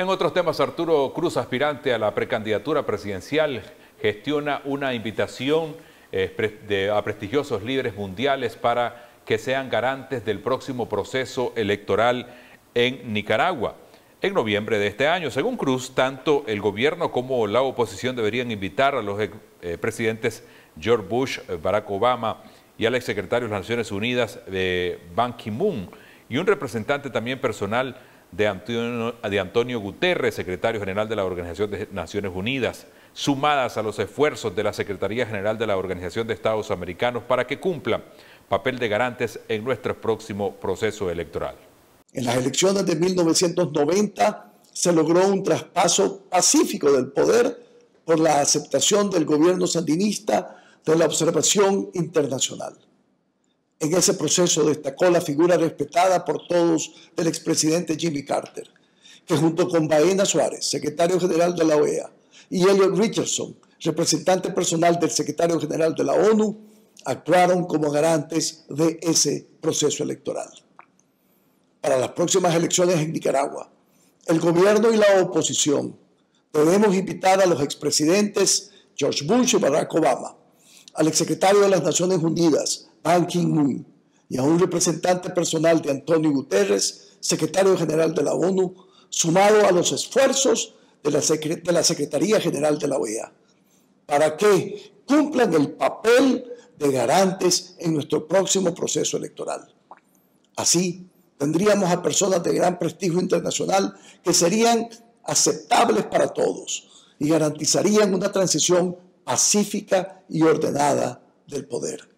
En otros temas, Arturo Cruz, aspirante a la precandidatura presidencial, gestiona una invitación eh, a prestigiosos líderes mundiales para que sean garantes del próximo proceso electoral en Nicaragua. En noviembre de este año, según Cruz, tanto el gobierno como la oposición deberían invitar a los eh, presidentes George Bush, Barack Obama y al exsecretario de las Naciones Unidas, de Ban Ki-moon, y un representante también personal de Antonio, de Antonio Guterres, secretario general de la Organización de Naciones Unidas, sumadas a los esfuerzos de la Secretaría General de la Organización de Estados Americanos para que cumplan papel de garantes en nuestro próximo proceso electoral. En las elecciones de 1990 se logró un traspaso pacífico del poder por la aceptación del gobierno sandinista de la observación internacional. En ese proceso destacó la figura respetada por todos del expresidente Jimmy Carter, que junto con Baena Suárez, secretario general de la OEA, y Elliot Richardson, representante personal del secretario general de la ONU, actuaron como garantes de ese proceso electoral. Para las próximas elecciones en Nicaragua, el gobierno y la oposición debemos invitar a los expresidentes George Bush y Barack Obama, al exsecretario de las Naciones Unidas, Ban Ki-moon, y a un representante personal de Antonio Guterres, secretario general de la ONU, sumado a los esfuerzos de la, de la Secretaría General de la OEA, para que cumplan el papel de garantes en nuestro próximo proceso electoral. Así, tendríamos a personas de gran prestigio internacional que serían aceptables para todos y garantizarían una transición pacífica y ordenada del poder.